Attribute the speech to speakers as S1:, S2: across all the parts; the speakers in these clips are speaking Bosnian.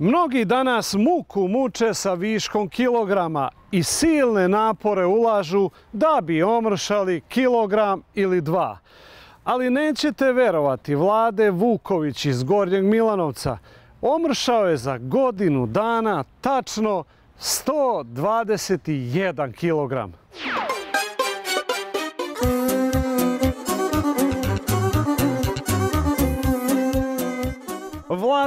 S1: Mnogi danas muku muče sa viškom kilograma i silne napore ulažu da bi omršali kilogram ili dva. Ali nećete verovati, Vlade Vuković iz Gornjeg Milanovca omršao je za godinu dana tačno 121 kilogram.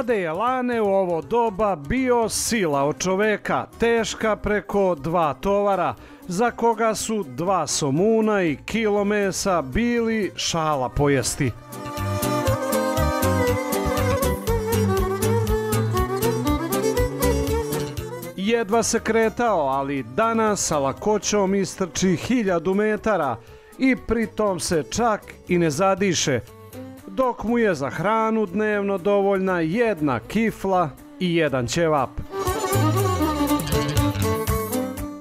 S1: Mlade je Lane u ovo doba bio sila od čoveka, teška preko dva tovara, za koga su dva somuna i kilo mesa bili šala pojesti. Jedva se kretao, ali danas sa lakoćom istrči hiljadu metara i pritom se čak i ne zadiše, dok mu je za hranu dnevno dovoljna jedna kifla i jedan ćevap.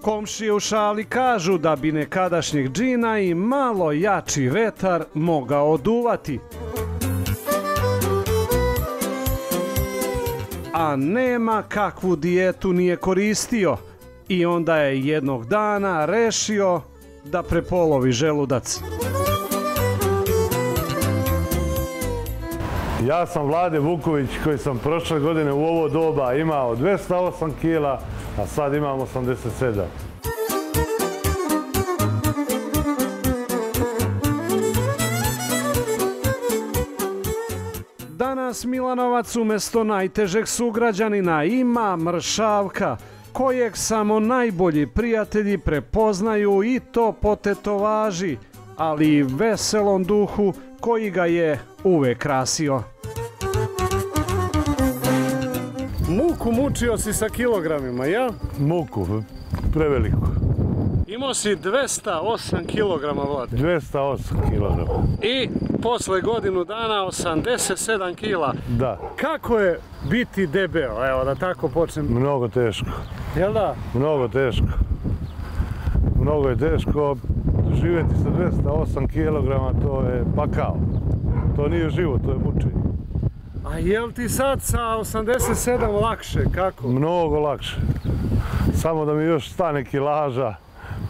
S1: Komšije u šali kažu da bi nekadašnjeg džina i malo jači vetar mogao oduvati. A nema kakvu dijetu nije koristio i onda je jednog dana rešio da prepolovi želudac.
S2: Ja sam Vlade Vuković koji sam prošle godine u ovo doba imao 208 kila, a sad imam 87.
S1: Danas Milanovac umjesto najtežeg sugrađanina ima mršavka, kojeg samo najbolji prijatelji prepoznaju i to po tetovaži, ali i veselom duhu koji ga je uvek krasio. Muku mučio si sa kilogramima, ja?
S2: Muku, preveliku.
S1: Imao si 208 kilograma vode.
S2: 208 kilograma.
S1: I posle godinu dana 87 kila.
S2: Da.
S1: Kako je biti debeo? Evo da tako počnem.
S2: Mnogo teško.
S1: Jel da?
S2: Mnogo teško. Mnogo je teško. Živjeti sa 208 kilograma to je pakao. To nije život, to je mučenje.
S1: A jel ti sad sa 87 lakše, kako?
S2: Mnogo lakše. Samo da mi još stane kilaža,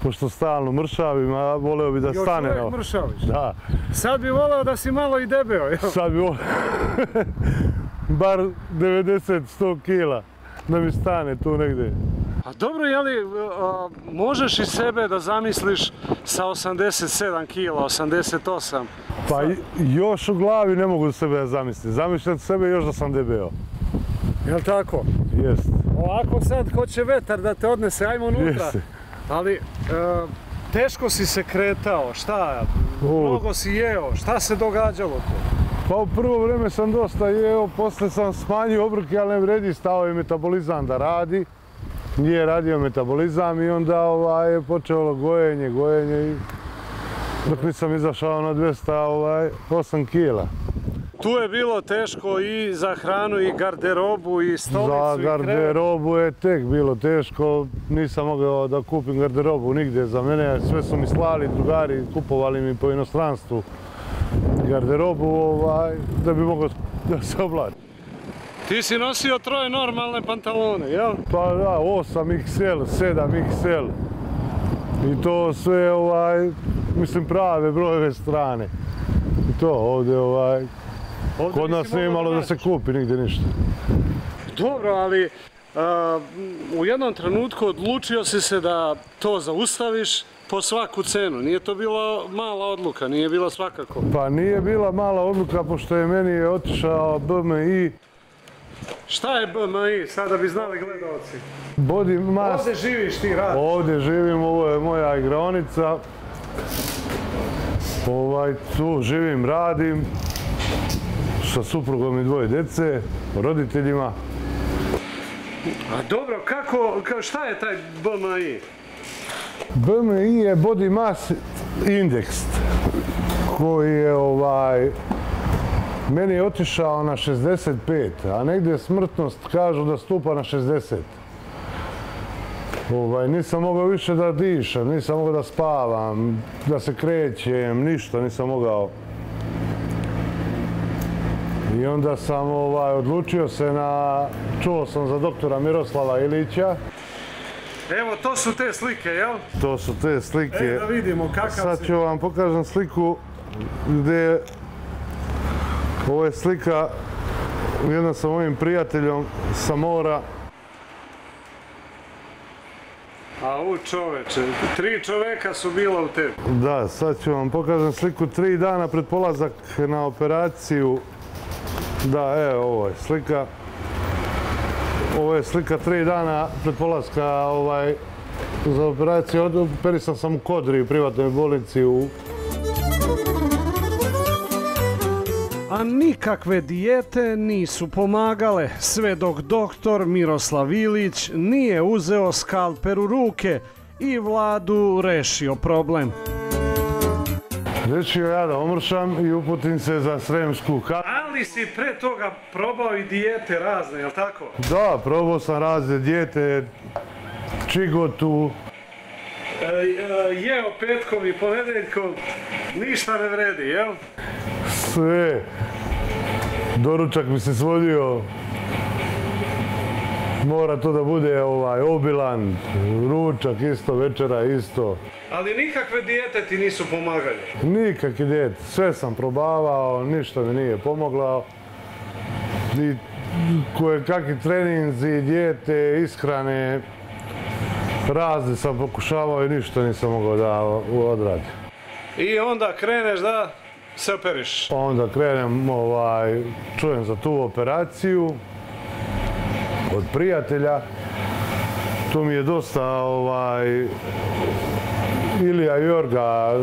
S2: pošto stalno mršavim, a voleo bi da
S1: još
S2: stane.
S1: Još uvijek mršaviš?
S2: Da.
S1: Sad bi voleo da si malo i debeo, jel?
S2: Sad bi voleo... Bar 90-100 kila da mi stane tu negde.
S1: A dobro, je li a, možeš i sebe da zamisliš sa 87 kila, 88?
S2: Pa još u glavi ne mogu sebe da zamislim. Zamišljam sebe još da sam debeo.
S1: Je li tako?
S2: Jest.
S1: Ovako sad hoće vetar da te odnese, ajmo unutra.
S2: Jeste.
S1: Ali, uh, teško si se kretao, šta? Mnogo si jeo, šta se događalo to?
S2: Pa u prvo vreme sam dosta jeo, posle sam smanjio obruke, ali ne vredi, stao je metabolizam da radi. Nije radio metabolizam i onda ovaj, je počelo gojenje, gojenje i dok nisam izašao na 208 ovaj, kila.
S1: Tu je bilo teško i za hranu i garderobu i stolicu
S2: Za garderobu je tek bilo teško. Nisam mogao da kupim garderobu nigdje za mene. Sve su mi slali drugari, kupovali mi po inostranstvu garderobu ovaj, da bi mogao da se oblači.
S1: Ti si nosio troje normalne pantalone, jel?
S2: Pa da, 8XL, 7XL. I to sve, ovaj, mislim, prave brojeve strane. I to ovdje, ovaj, ovdje kod nas nije imalo da se kupi nigdje ništa.
S1: Dobro, ali uh, u jednom trenutku odlučio si se da to zaustaviš po svaku cenu. Nije to bila mala odluka, nije bila svakako.
S2: Pa nije bila mala odluka, pošto je meni otišao BMI.
S1: Šta je BMI, sada bi znali gledalci?
S2: Body mass.
S1: Ovdje živiš ti, radiš?
S2: Ovdje živim, ovo je moja igraonica. Ovaj, tu živim, radim sa suprugom i dvoje djece, roditeljima.
S1: A dobro, kako, šta je taj BMI?
S2: BMI je body mass index koji je ovaj meni je otišao na 65, a negdje smrtnost kažu da stupa na 60. Ovaj, nisam mogao više da dišem, nisam mogao da spavam, da se krećem, ništa nisam mogao. I onda sam ovaj, odlučio se na, čuo sam za doktora Miroslava Ilića.
S1: Evo, to su te slike, jel?
S2: To su te slike.
S1: E, da vidimo kakav
S2: Sad
S1: si.
S2: ću vam pokažem sliku gdje ovo je slika jedna sa mojim prijateljom sa mora.
S1: A u čoveče, tri čoveka su bila u tebi.
S2: Da, sad ću vam pokažem sliku tri dana pred polazak na operaciju. Da, evo ovo je slika. Ovo je slika tri dana pred polaska ovaj, za operaciju. Operisan sam u Kodri, u privatnoj bolnici u
S1: A nikakve dijete nisu pomagale, sve dok doktor Miroslav Ilić nije uzeo skalper u ruke i vladu rešio problem.
S2: Rečio ja da omršam i uputim se za Sremsku ka...
S1: Ali si pre toga probao i dijete razne, jel tako?
S2: Da, probao sam razne dijete, čigotu,
S1: E, e, jeo petkom i ponedeljkom, ništa ne vredi, jel?
S2: sve. Doručak mi se svodio. Mora to da bude ovaj obilan, ručak isto, večera isto.
S1: Ali nikakve dijete ti nisu pomagali.
S2: Nikakvi dijet, sve sam probavao, ništa mi nije pomoglo. I koje kakvi treninzi, dijete, ishrane, razne sam pokušavao i ništa nisam mogao da odradim.
S1: I onda kreneš da se operiš.
S2: Pa onda krenem, ovaj, čujem za tu operaciju od prijatelja. Tu mi je dosta ovaj, Ilija Jorga,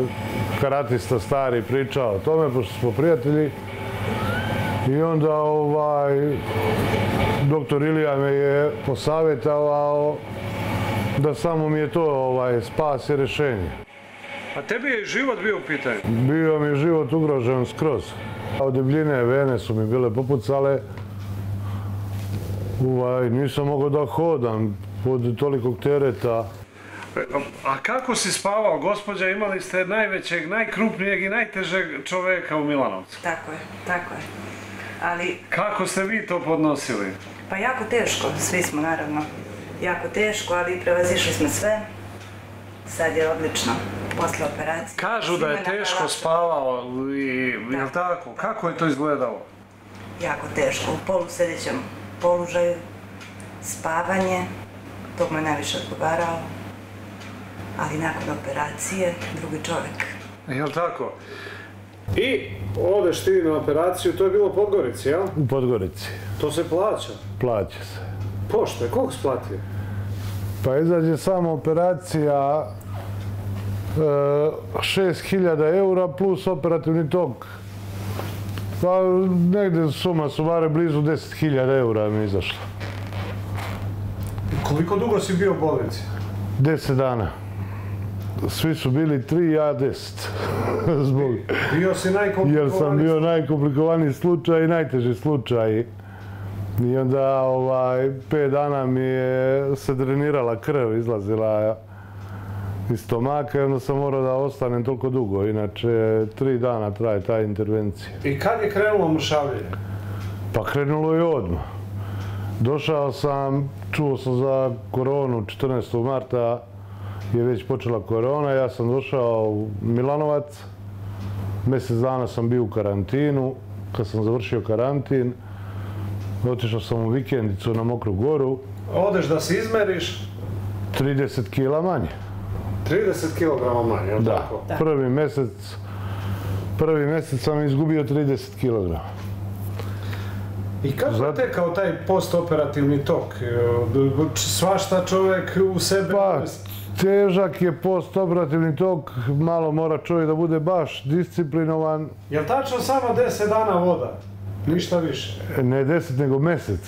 S2: karatista stari, pričao o tome, pošto smo prijatelji. I onda ovaj, doktor Ilija me je posavjetovao da samo mi je to ovaj, spas i rešenje.
S1: A tebi je život bio u pitanju.
S2: Bio mi je život ugrožen skroz. Od debljine vene su mi bile popucale. Nisam mogao da hodam pod tolikog tereta.
S1: E, A kako si spavao, gospođa? Imali ste najvećeg, najkrupnijeg i najtežeg čoveka u Milanovcu.
S3: Tako je, tako je. Ali,
S1: Kako ste vi to podnosili?
S3: pa jako teško, svi smo naravno. Jako teško, ali prevazišli smo sve. Sad je odlično, posle operacije.
S1: Kažu da je teško spavao i, jel tako? Kako je to izgledalo?
S3: Jako teško, u polusedećem položaju, spavanje, to mu je najviše odgovarao. Ali nakon operacije, drugi čovjek.
S1: Jel tako? I odeš ti na operaciju, to je bilo u Podgorici, jel?
S2: U Podgorici.
S1: To se plaća.
S2: Plaća se.
S1: Pošto je, koliko si platio?
S2: Pa izađe sama operacija 6000 eura plus operativni tok. Pa negdje suma sumare blizu 10.000 eura mi je izašla.
S1: Koliko dugo si bio u bolnici?
S2: 10 dana. Svi su bili 3, ja 10. Zbog,
S1: Bio si
S2: jer
S1: najkomplikovaniji.
S2: sam bio najkomplikovaniji slučaj i najteži slučaj. I onda ovaj, 5 dana mi je se drenirala krv, izlazila iz stomaka onda sam morao da ostanem toliko dugo. Inače, 3 dana traje ta intervencija.
S1: I kad je krenulo mršavljenje?
S2: Pa krenulo je odmah. Došao sam, čuo sam za koronu 14. marta je već počela korona. Ja sam došao u Milanovac. Mjesec dana sam bio u karantinu. Kad sam završio karantin, otišao sam u vikendicu na Mokru goru.
S1: Odeš da se izmeriš,
S2: 30 kila manje.
S1: 30 kg manje, jel
S2: Da.
S1: tako?
S2: Prvi mjesec, prvi mjesec sam izgubio 30 kg.
S1: I kako je
S2: Zato-
S1: tekao taj postoperativni tok? Svašta čovjek u sebe...
S2: Pa, težak je postoperativni tok, malo mora čovjek da bude baš disciplinovan,
S1: Jel tačno samo 10 dana voda? Ništa više.
S2: ne deset nego mjesec.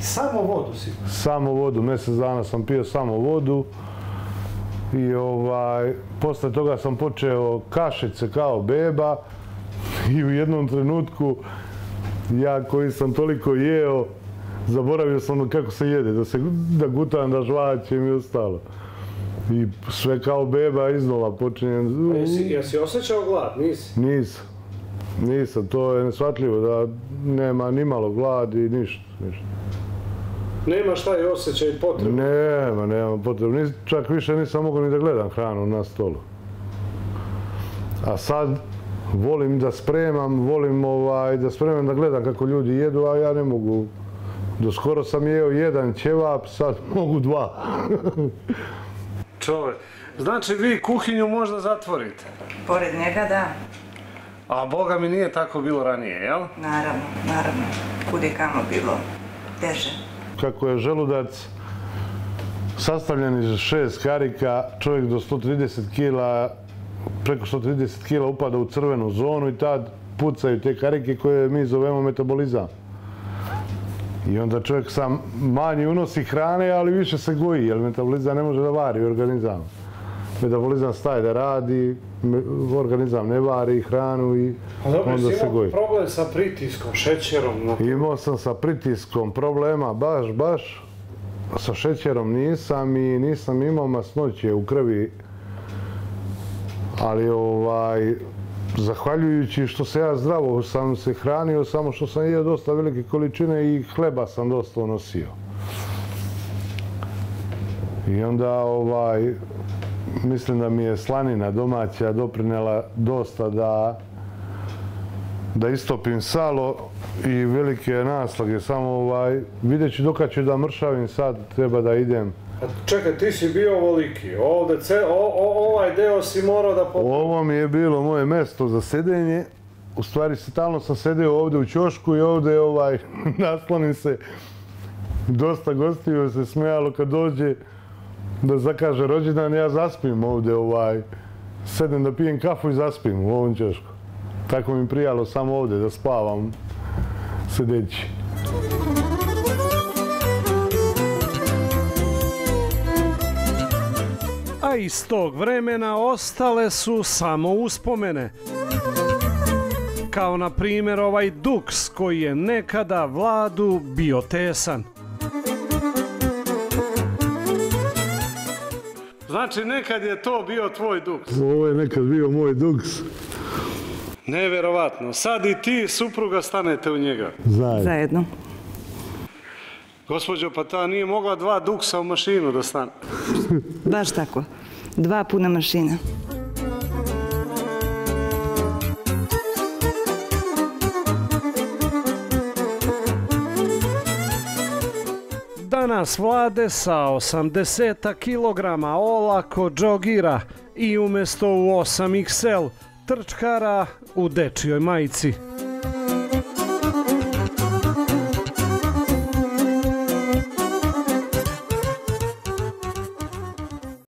S1: Samo vodu si.
S2: Samo vodu, mjesec dana sam pio samo vodu i ovaj, posle toga sam počeo kašit se kao beba i u jednom trenutku ja koji sam toliko jeo, zaboravio sam kako se jede, da se da gutam, da žvaćem i ostalo. I sve kao beba iznova počinjem.
S1: Jesi, jesi osjećao glad? Nisi.
S2: Nisam. Nisam, to je nesvatljivo da nema ni malo gladi, ništa, ništa.
S1: Nemaš taj osjećaj i potrebu?
S2: Nema, nema potrebu. Nis, čak više nisam mogao ni da gledam hranu na stolu. A sad volim da spremam, volim ovaj, da spremam da gledam kako ljudi jedu, a ja ne mogu. Do skoro sam jeo jedan ćevap, sad mogu dva.
S1: Čove, znači vi kuhinju možda zatvorite?
S3: Pored njega, da.
S1: A Boga mi nije tako bilo ranije, jel?
S3: Naravno, naravno. Kud je kamo bilo teže.
S2: Kako je želudac sastavljen iz šest karika, čovjek do 130 kila, preko 130 kila upada u crvenu zonu i tad pucaju te karike koje mi zovemo metabolizam. I onda čovjek sam manji unosi hrane, ali više se goji, jer metabolizam ne može da vari organizam. Metabolizam staje da radi, organizam ne vari hranu i
S1: A dobro,
S2: onda se
S1: imao
S2: goji.
S1: problem sa pritiskom, šećerom? No.
S2: Imao sam sa pritiskom problema, baš, baš. Sa šećerom nisam i nisam imao masnoće u krvi. Ali ovaj, zahvaljujući što se ja zdravo sam se hranio, samo što sam jeo dosta velike količine i hleba sam dosta unosio. I onda ovaj, mislim da mi je slanina domaća doprinela dosta da da istopim salo i velike naslage, samo ovaj, vidjet ću dokad ću da mršavim sad, treba da idem.
S1: A čekaj, ti si bio ovoliki, ovde, ce, o, o, ovaj deo si morao da... Po...
S2: Ovo mi je bilo moje mesto za sedenje, u stvari stalno sam sedeo ovde u ćošku i ovde ovaj, naslonim se, dosta gostiju se smijalo kad dođe da zakaže rođendan, ja zaspim ovdje, ovaj, sedem da pijem kafu i zaspim u ovom češku. Tako mi prijalo samo ovdje da spavam sedeći.
S1: A iz tog vremena ostale su samo uspomene. Kao na primjer ovaj duks koji je nekada vladu bio tesan. Znači, nekad je to bio tvoj duks.
S2: Ovo je nekad bio moj duks.
S1: Neverovatno. Sad i ti, supruga, stanete u njega.
S2: Zajedno.
S3: Zajedno.
S1: Gospođo, pa ta nije mogla dva duksa u mašinu da stane.
S3: Baš tako. Dva puna mašina.
S1: Danas vlade sa 80 kg olako džogira i umjesto u 8XL trčkara u dečijoj majici.